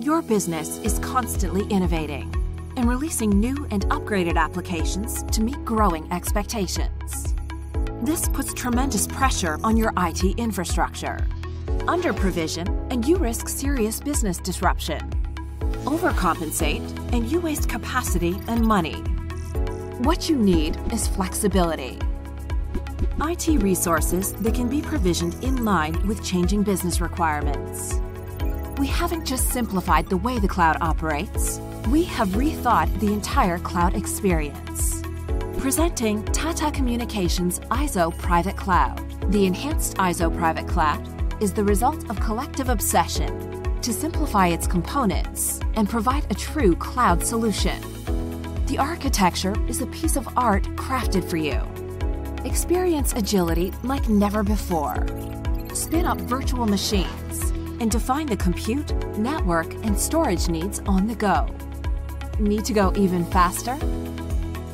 Your business is constantly innovating and releasing new and upgraded applications to meet growing expectations. This puts tremendous pressure on your IT infrastructure. Under provision, and you risk serious business disruption. Overcompensate, and you waste capacity and money. What you need is flexibility. IT resources that can be provisioned in line with changing business requirements. We haven't just simplified the way the cloud operates, we have rethought the entire cloud experience. Presenting Tata Communications IZO Private Cloud. The enhanced IZO Private Cloud is the result of collective obsession to simplify its components and provide a true cloud solution. The architecture is a piece of art crafted for you. Experience agility like never before. Spin up virtual machines and define the compute, network, and storage needs on the go. Need to go even faster?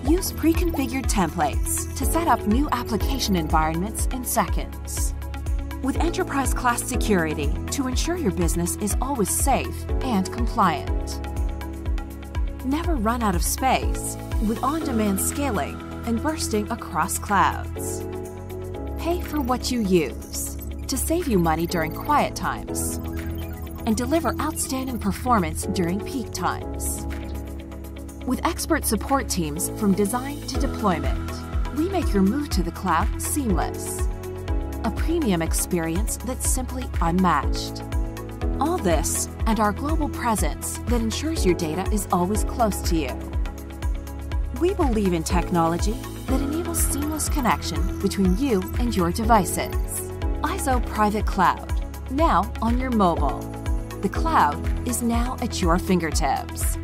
Use pre configured templates to set up new application environments in seconds. With enterprise class security to ensure your business is always safe and compliant. Never run out of space with on demand scaling and bursting across clouds. Pay for what you use to save you money during quiet times and deliver outstanding performance during peak times. With expert support teams from design to deployment, we make your move to the cloud seamless. A premium experience that's simply unmatched. All this and our global presence that ensures your data is always close to you. We believe in technology that enables seamless connection between you and your devices. IZO Private Cloud, now on your mobile. The cloud is now at your fingertips.